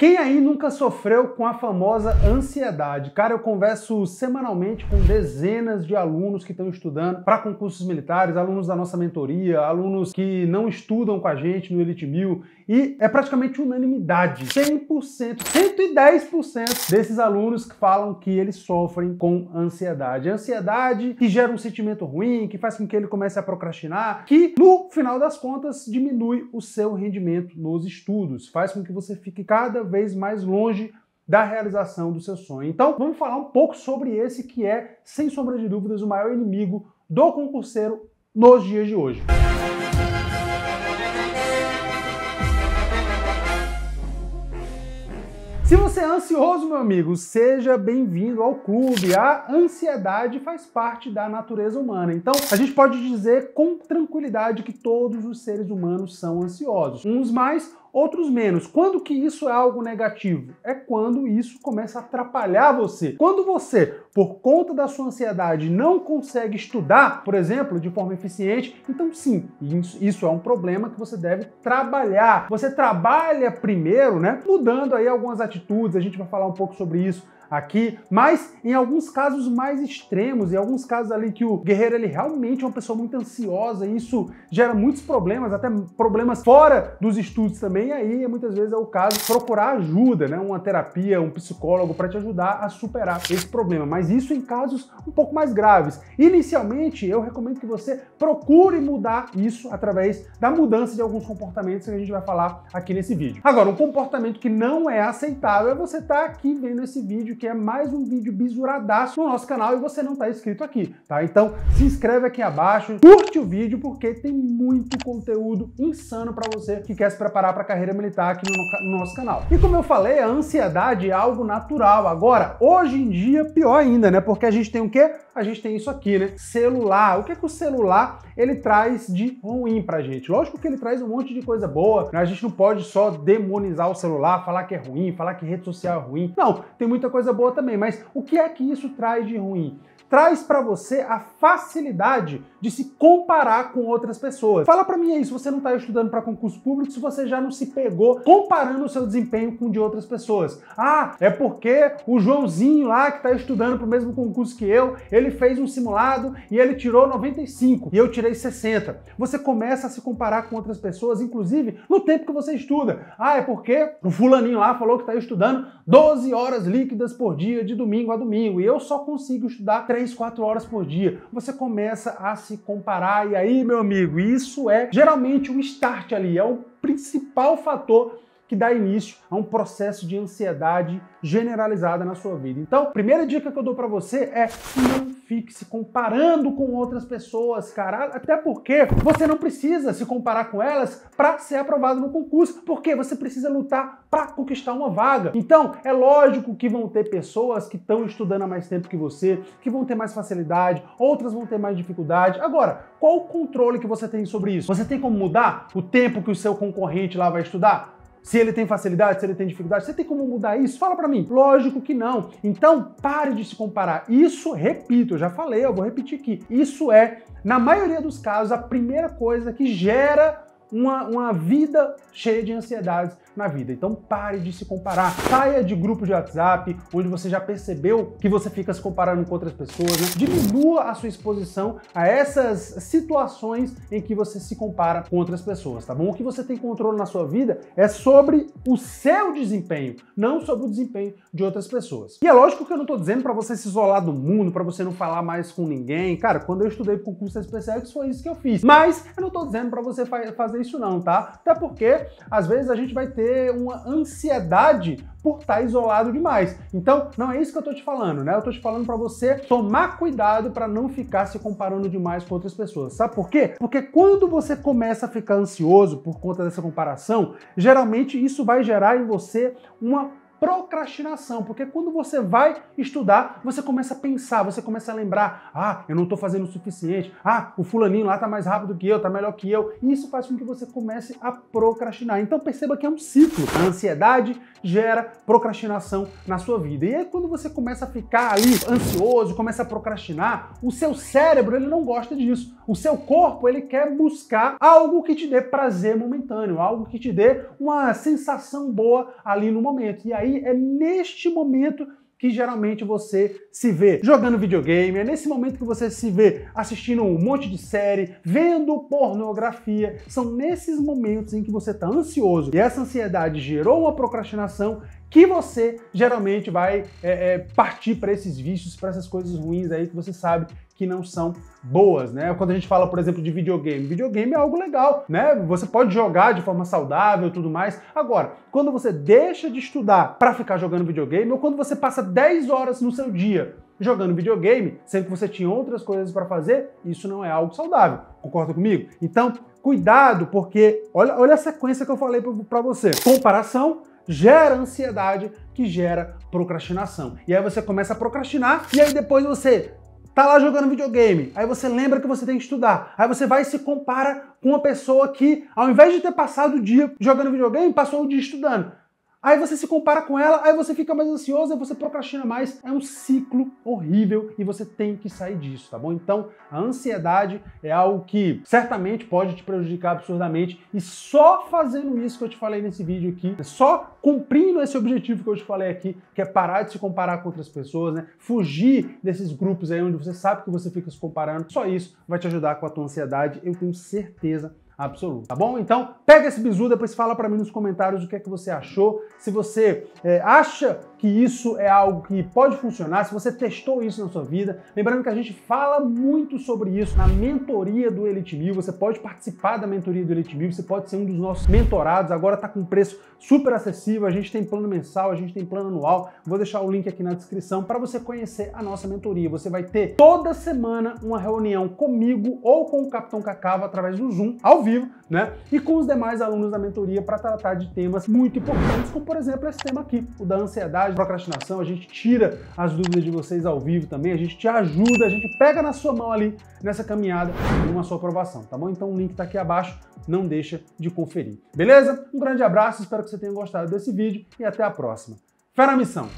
Quem aí nunca sofreu com a famosa ansiedade? Cara, eu converso semanalmente com dezenas de alunos que estão estudando para concursos militares, alunos da nossa mentoria, alunos que não estudam com a gente no Elite Mil, e é praticamente unanimidade. 100%, 110% desses alunos que falam que eles sofrem com ansiedade. Ansiedade que gera um sentimento ruim, que faz com que ele comece a procrastinar, que no final das contas diminui o seu rendimento nos estudos, faz com que você fique cada vez mais longe da realização do seu sonho. Então, vamos falar um pouco sobre esse que é, sem sombra de dúvidas, o maior inimigo do concurseiro nos dias de hoje. Se você é ansioso, meu amigo, seja bem-vindo ao clube. A ansiedade faz parte da natureza humana. Então, a gente pode dizer com tranquilidade que todos os seres humanos são ansiosos. Uns mais, outros menos. Quando que isso é algo negativo? É quando isso começa a atrapalhar você. Quando você, por conta da sua ansiedade, não consegue estudar, por exemplo, de forma eficiente, então sim, isso é um problema que você deve trabalhar. Você trabalha primeiro, né, mudando aí algumas atitudes, a gente vai falar um pouco sobre isso aqui, mas em alguns casos mais extremos, em alguns casos ali que o guerreiro ele realmente é uma pessoa muito ansiosa e isso gera muitos problemas, até problemas fora dos estudos também, e aí muitas vezes é o caso procurar ajuda, né, uma terapia, um psicólogo para te ajudar a superar esse problema, mas isso em casos um pouco mais graves. Inicialmente, eu recomendo que você procure mudar isso através da mudança de alguns comportamentos que a gente vai falar aqui nesse vídeo. Agora, um comportamento que não é aceitável é você estar tá aqui vendo esse vídeo que é mais um vídeo bisuradaço no nosso canal e você não está inscrito aqui, tá? Então se inscreve aqui abaixo, curte o vídeo porque tem muito conteúdo insano para você que quer se preparar para a carreira militar aqui no, no nosso canal. E como eu falei, a ansiedade é algo natural. Agora, hoje em dia, pior ainda, né? Porque a gente tem o quê? A gente tem isso aqui, né? Celular. O que é que o celular ele traz de ruim pra gente? Lógico que ele traz um monte de coisa boa, né? A gente não pode só demonizar o celular, falar que é ruim, falar que rede social é ruim. Não, tem muita coisa coisa boa também, mas o que é que isso traz de ruim? Traz para você a facilidade de se comparar com outras pessoas. Fala para mim aí se você não está estudando para concurso público, se você já não se pegou comparando o seu desempenho com o de outras pessoas. Ah, é porque o Joãozinho lá que está estudando para o mesmo concurso que eu, ele fez um simulado e ele tirou 95 e eu tirei 60. Você começa a se comparar com outras pessoas, inclusive no tempo que você estuda. Ah, é porque o fulaninho lá falou que está estudando 12 horas líquidas por dia de domingo a domingo e eu só consigo estudar 3 3, 4 horas por dia. Você começa a se comparar e aí, meu amigo, isso é geralmente um start ali, é o principal fator que dá início a um processo de ansiedade generalizada na sua vida. Então, primeira dica que eu dou para você é não fique se comparando com outras pessoas, cara. Até porque você não precisa se comparar com elas para ser aprovado no concurso, porque você precisa lutar para conquistar uma vaga. Então, é lógico que vão ter pessoas que estão estudando há mais tempo que você, que vão ter mais facilidade, outras vão ter mais dificuldade. Agora, qual o controle que você tem sobre isso? Você tem como mudar o tempo que o seu concorrente lá vai estudar? Se ele tem facilidade, se ele tem dificuldade, você tem como mudar isso? Fala para mim. Lógico que não. Então, pare de se comparar. Isso, repito, eu já falei, eu vou repetir aqui. Isso é, na maioria dos casos, a primeira coisa que gera uma, uma vida cheia de ansiedades na vida. Então pare de se comparar. Saia de grupos de WhatsApp onde você já percebeu que você fica se comparando com outras pessoas. Né? Diminua a sua exposição a essas situações em que você se compara com outras pessoas, tá bom? O que você tem controle na sua vida é sobre o seu desempenho, não sobre o desempenho de outras pessoas. E é lógico que eu não estou dizendo para você se isolar do mundo, para você não falar mais com ninguém. Cara, quando eu estudei concurso especial, foi isso que eu fiz. Mas eu não estou dizendo para você fazer isso não, tá? Até porque às vezes a gente vai ter uma ansiedade por estar isolado demais. Então, não é isso que eu tô te falando, né? Eu tô te falando para você tomar cuidado para não ficar se comparando demais com outras pessoas. Sabe por quê? Porque quando você começa a ficar ansioso por conta dessa comparação, geralmente isso vai gerar em você uma procrastinação, porque quando você vai estudar, você começa a pensar, você começa a lembrar, ah, eu não estou fazendo o suficiente, ah, o fulaninho lá está mais rápido que eu, está melhor que eu, e isso faz com que você comece a procrastinar. Então perceba que é um ciclo. A ansiedade gera procrastinação na sua vida. E aí quando você começa a ficar ali ansioso, começa a procrastinar, o seu cérebro ele não gosta disso. O seu corpo ele quer buscar algo que te dê prazer momentâneo, algo que te dê uma sensação boa ali no momento. E aí é neste momento que geralmente você se vê jogando videogame, é nesse momento que você se vê assistindo um monte de série, vendo pornografia. São nesses momentos em que você está ansioso e essa ansiedade gerou uma procrastinação que você geralmente vai é, é, partir para esses vícios, para essas coisas ruins aí que você sabe que não são boas, né? Quando a gente fala, por exemplo, de videogame, videogame é algo legal, né? Você pode jogar de forma saudável e tudo mais. Agora, quando você deixa de estudar para ficar jogando videogame, ou quando você passa 10 horas no seu dia jogando videogame, sendo que você tinha outras coisas para fazer, isso não é algo saudável. Concorda comigo? Então, cuidado, porque olha, olha a sequência que eu falei para você. Comparação gera ansiedade, que gera procrastinação. E aí você começa a procrastinar e aí depois você tá lá jogando videogame, aí você lembra que você tem que estudar, aí você vai e se compara com uma pessoa que, ao invés de ter passado o dia jogando videogame, passou o dia estudando. Aí você se compara com ela, aí você fica mais ansioso, aí você procrastina mais. É um ciclo horrível e você tem que sair disso, tá bom? Então, a ansiedade é algo que certamente pode te prejudicar absurdamente e só fazendo isso que eu te falei nesse vídeo aqui, só cumprindo esse objetivo que eu te falei aqui, que é parar de se comparar com outras pessoas, né? Fugir desses grupos aí onde você sabe que você fica se comparando, só isso vai te ajudar com a tua ansiedade, eu tenho certeza absoluto, tá bom? Então, pega esse bizu, depois fala para mim nos comentários o que é que você achou, se você é, acha que isso é algo que pode funcionar, se você testou isso na sua vida. Lembrando que a gente fala muito sobre isso na mentoria do Elite Mil, você pode participar da mentoria do Elite Mil, você pode ser um dos nossos mentorados, agora está com preço super acessível, a gente tem plano mensal, a gente tem plano anual, vou deixar o link aqui na descrição para você conhecer a nossa mentoria. Você vai ter toda semana uma reunião comigo ou com o Capitão Cacava através do Zoom, ao vivo, né? E com os demais alunos da mentoria para tratar de temas muito importantes, como por exemplo esse tema aqui, o da ansiedade, procrastinação. A gente tira as dúvidas de vocês ao vivo também, a gente te ajuda, a gente pega na sua mão ali nessa caminhada uma sua aprovação, tá bom? Então o link está aqui abaixo, não deixa de conferir. Beleza? Um grande abraço, espero que você tenha gostado desse vídeo e até a próxima. Fé na missão!